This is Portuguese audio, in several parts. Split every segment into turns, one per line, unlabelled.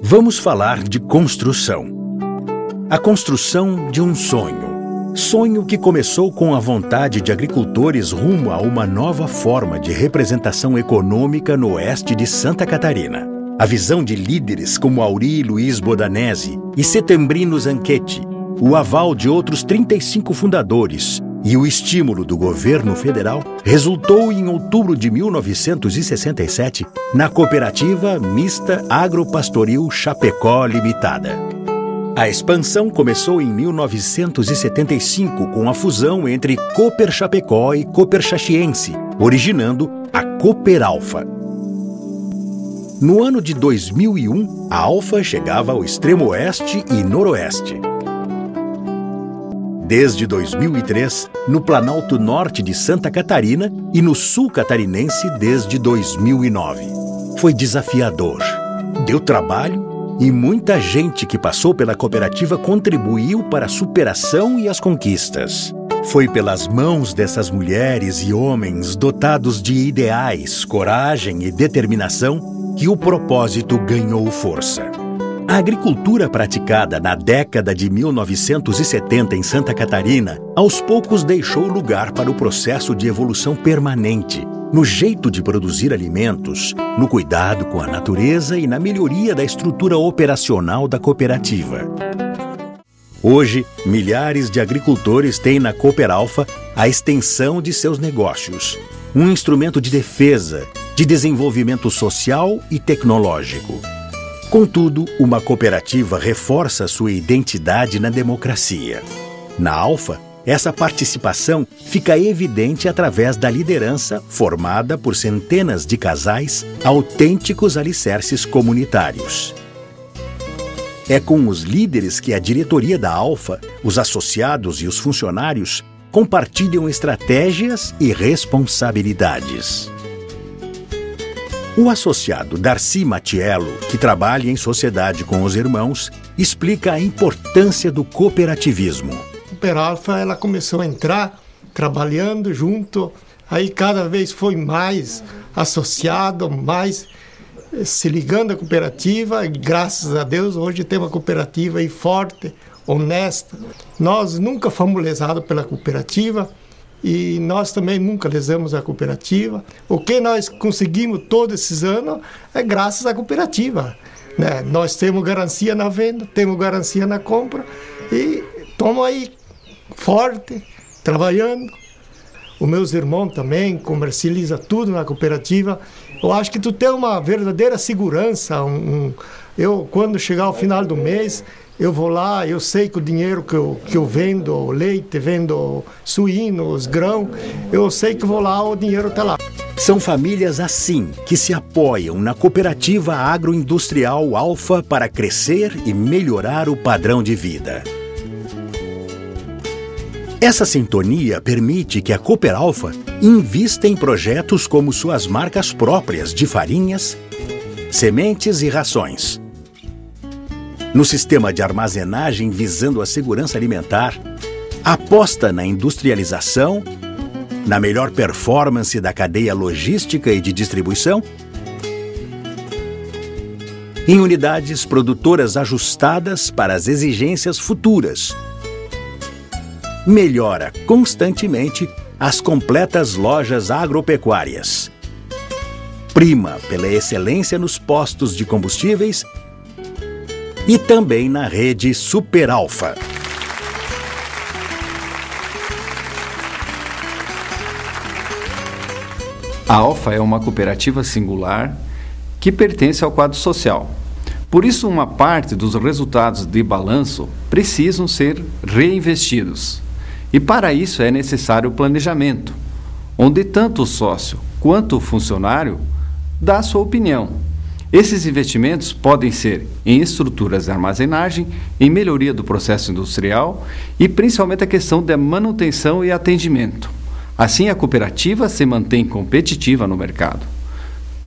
Vamos falar de construção. A construção de um sonho. Sonho que começou com a vontade de agricultores rumo a uma nova forma de representação econômica no oeste de Santa Catarina. A visão de líderes como Auri Luiz Bodanese e Setembrino Zanchetti, o aval de outros 35 fundadores e o estímulo do governo federal resultou em outubro de 1967 na cooperativa mista Agropastoril Chapecó Limitada. A expansão começou em 1975 com a fusão entre Cooper Chapecó e Cooper Chaxiense, originando a Cooper Alfa. No ano de 2001, a Alfa chegava ao extremo oeste e noroeste. Desde 2003, no Planalto Norte de Santa Catarina e no Sul Catarinense desde 2009. Foi desafiador. Deu trabalho e muita gente que passou pela cooperativa contribuiu para a superação e as conquistas. Foi pelas mãos dessas mulheres e homens dotados de ideais, coragem e determinação que o propósito ganhou força. A agricultura praticada na década de 1970 em Santa Catarina, aos poucos deixou lugar para o processo de evolução permanente, no jeito de produzir alimentos, no cuidado com a natureza e na melhoria da estrutura operacional da cooperativa. Hoje, milhares de agricultores têm na Cooperalfa a extensão de seus negócios, um instrumento de defesa, de desenvolvimento social e tecnológico. Contudo, uma cooperativa reforça sua identidade na democracia. Na Alfa, essa participação fica evidente através da liderança formada por centenas de casais autênticos alicerces comunitários. É com os líderes que a diretoria da Alfa, os associados e os funcionários compartilham estratégias e responsabilidades. O associado Darcy Matiello, que trabalha em sociedade com os irmãos, explica a importância do cooperativismo.
Peralfa ela começou a entrar trabalhando junto, aí cada vez foi mais associado, mais eh, se ligando à cooperativa, e graças a Deus hoje tem uma cooperativa aí forte, honesta. Nós nunca fomos lesados pela cooperativa e nós também nunca lesamos a cooperativa. O que nós conseguimos todos esses anos é graças à cooperativa. Né? Nós temos garantia na venda, temos garantia na compra e estamos aí forte, trabalhando. Os meus irmãos também comercializa tudo na cooperativa. Eu acho que tu tem uma verdadeira segurança. Um, um, eu, quando chegar ao final do mês, eu vou lá, eu sei que o dinheiro que eu, que eu vendo leite, vendo suínos, grão, eu sei que vou lá, o dinheiro está lá.
São famílias assim que se apoiam na cooperativa agroindustrial Alfa para crescer e melhorar o padrão de vida. Essa sintonia permite que a Cooper Alpha invista em projetos como suas marcas próprias de farinhas, sementes e rações. No sistema de armazenagem visando a segurança alimentar, aposta na industrialização, na melhor performance da cadeia logística e de distribuição, em unidades produtoras ajustadas para as exigências futuras melhora constantemente as completas lojas agropecuárias. Prima pela excelência nos postos de combustíveis e também na rede Super Alfa.
A Alfa é uma cooperativa singular que pertence ao quadro social. Por isso, uma parte dos resultados de balanço precisam ser reinvestidos. E para isso é necessário o planejamento, onde tanto o sócio quanto o funcionário dá sua opinião. Esses investimentos podem ser em estruturas de armazenagem, em melhoria do processo industrial e principalmente a questão da manutenção e atendimento. Assim, a cooperativa se mantém competitiva no mercado.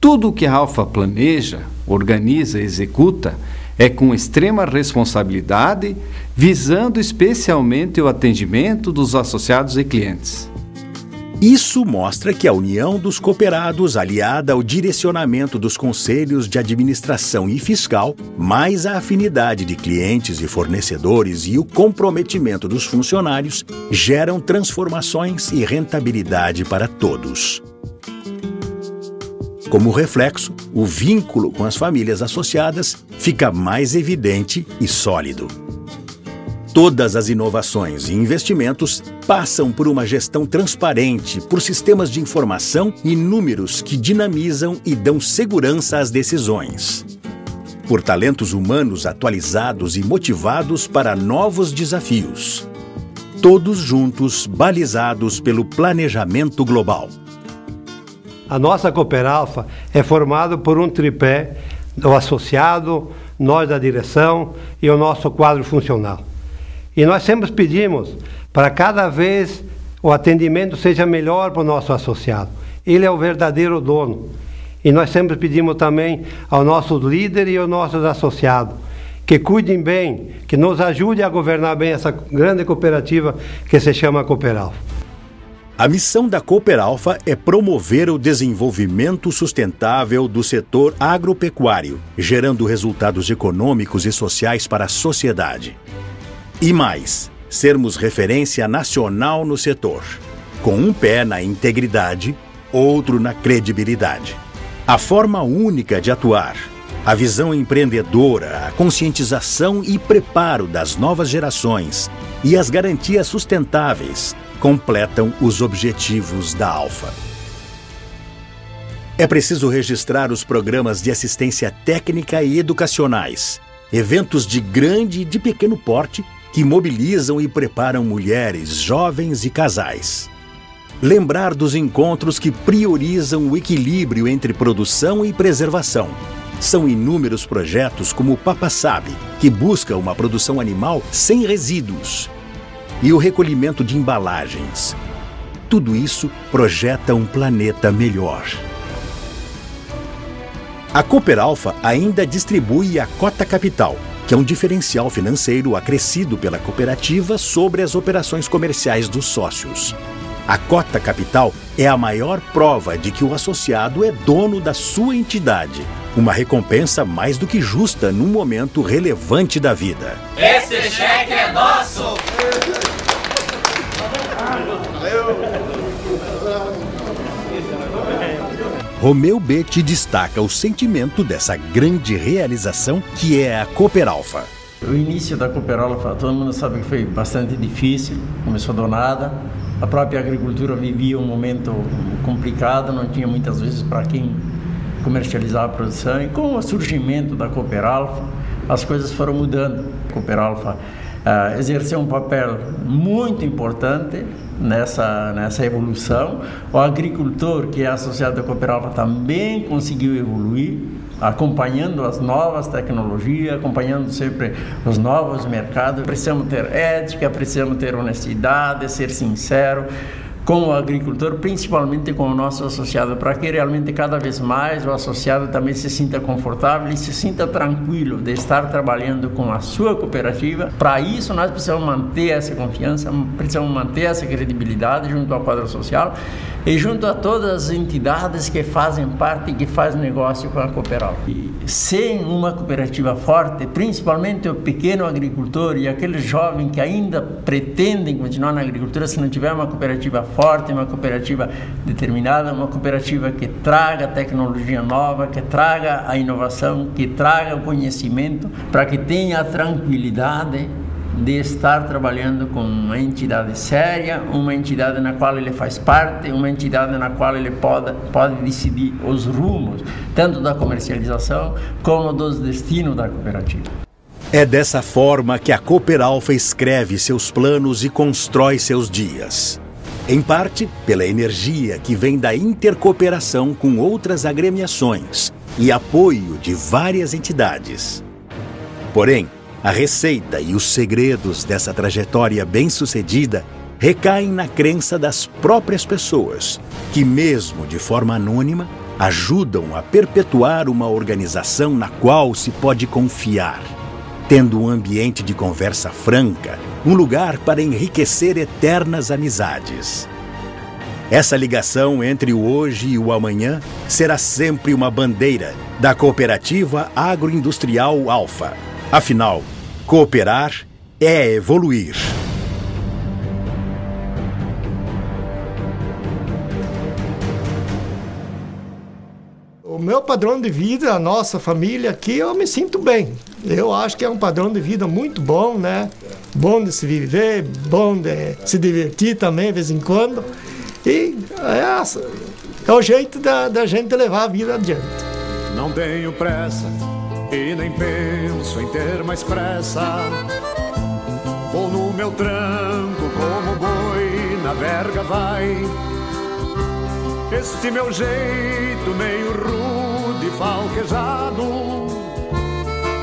Tudo o que a Alfa planeja, organiza e executa é com extrema responsabilidade, visando especialmente o atendimento dos associados e clientes.
Isso mostra que a união dos cooperados, aliada ao direcionamento dos conselhos de administração e fiscal, mais a afinidade de clientes e fornecedores e o comprometimento dos funcionários, geram transformações e rentabilidade para todos. Como reflexo, o vínculo com as famílias associadas fica mais evidente e sólido. Todas as inovações e investimentos passam por uma gestão transparente, por sistemas de informação e números que dinamizam e dão segurança às decisões. Por talentos humanos atualizados e motivados para novos desafios. Todos juntos, balizados pelo planejamento global.
A nossa Cooperalfa é formada por um tripé, o associado, nós da direção e o nosso quadro funcional. E nós sempre pedimos para cada vez o atendimento seja melhor para o nosso associado. Ele é o verdadeiro dono. E nós sempre pedimos também ao nosso líder e aos nossos associados que cuidem bem, que nos ajudem a governar bem essa grande cooperativa que se chama Cooperal.
A missão da Cooperalfa é promover o desenvolvimento sustentável do setor agropecuário, gerando resultados econômicos e sociais para a sociedade. E mais, sermos referência nacional no setor, com um pé na integridade, outro na credibilidade. A forma única de atuar, a visão empreendedora, a conscientização e preparo das novas gerações e as garantias sustentáveis completam os objetivos da Alfa. É preciso registrar os programas de assistência técnica e educacionais, eventos de grande e de pequeno porte que mobilizam e preparam mulheres, jovens e casais. Lembrar dos encontros que priorizam o equilíbrio entre produção e preservação. São inúmeros projetos como o Papa Sabe, que busca uma produção animal sem resíduos, e o recolhimento de embalagens. Tudo isso projeta um planeta melhor. A Cooper Alpha ainda distribui a cota capital, que é um diferencial financeiro acrescido pela cooperativa sobre as operações comerciais dos sócios. A cota capital é a maior prova de que o associado é dono da sua entidade. Uma recompensa mais do que justa num momento relevante da vida.
Esse cheque é nosso!
Romeu Betti destaca o sentimento dessa grande realização que é a Cooperalfa.
O início da Cooperalfa, todo mundo sabe que foi bastante difícil, começou do nada. A própria agricultura vivia um momento complicado, não tinha muitas vezes para quem comercializar a produção. E com o surgimento da Cooperalfa, as coisas foram mudando. A Cooperalfa uh, exerceu um papel muito importante nessa, nessa evolução. O agricultor, que é associado à cooperativa, também conseguiu evoluir, acompanhando as novas tecnologias, acompanhando sempre os novos mercados. Precisamos ter ética, precisamos ter honestidade, ser sincero com o agricultor, principalmente com o nosso associado, para que realmente cada vez mais o associado também se sinta confortável e se sinta tranquilo de estar trabalhando com a sua cooperativa. Para isso, nós precisamos manter essa confiança, precisamos manter essa credibilidade junto ao quadro social e junto a todas as entidades que fazem parte e que fazem negócio com a cooperativa. E sem uma cooperativa forte, principalmente o pequeno agricultor e aqueles jovens que ainda pretendem continuar na agricultura, se não tiver uma cooperativa forte, uma cooperativa determinada, uma cooperativa que traga tecnologia nova, que traga a inovação, que traga o conhecimento, para que tenha a tranquilidade de estar trabalhando com uma entidade séria, uma entidade na qual ele faz parte, uma entidade na qual ele pode, pode decidir os rumos, tanto da comercialização como dos destinos da cooperativa.
É dessa forma que a Cooper Alpha escreve seus planos e constrói seus dias. Em parte, pela energia que vem da intercooperação com outras agremiações e apoio de várias entidades. Porém, a receita e os segredos dessa trajetória bem-sucedida recaem na crença das próprias pessoas, que, mesmo de forma anônima, ajudam a perpetuar uma organização na qual se pode confiar, tendo um ambiente de conversa franca, um lugar para enriquecer eternas amizades. Essa ligação entre o hoje e o amanhã será sempre uma bandeira da cooperativa agroindustrial Alfa. Afinal, cooperar é evoluir.
O meu padrão de vida, a nossa família aqui, eu me sinto bem. Eu acho que é um padrão de vida muito bom, né? Bom de se viver, bom de se divertir também, de vez em quando. E é, é o jeito da, da gente levar a vida adiante.
Não tenho pressa e nem penso em ter mais pressa. Vou no meu tranco como boi na verga vai. Este meu jeito meio rude, falquejado,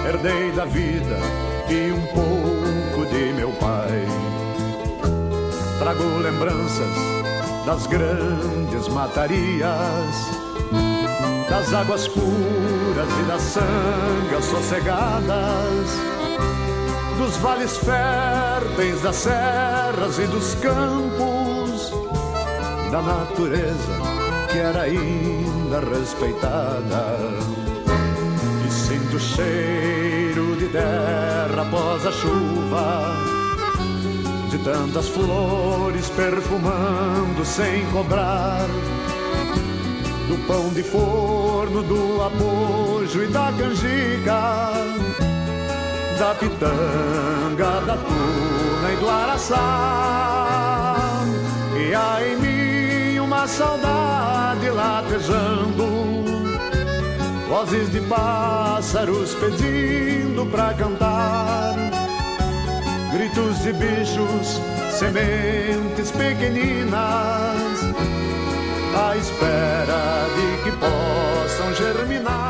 herdei da vida e um pouco de meu pai. Trago lembranças das grandes matarias, das águas puras e das sangas sossegadas, dos vales férteis, das serras e dos campos, da natureza que era ainda respeitada. E sinto o cheiro de terra após a chuva, de tantas flores perfumando sem cobrar. Do pão de forno, do apojo e da canjica, da pitanga, da tuna e do araçá. E há em mim uma saudade latejando, vozes de pássaros pedindo pra cantar, gritos de bichos, sementes pequeninas, à espera de que possam germinar.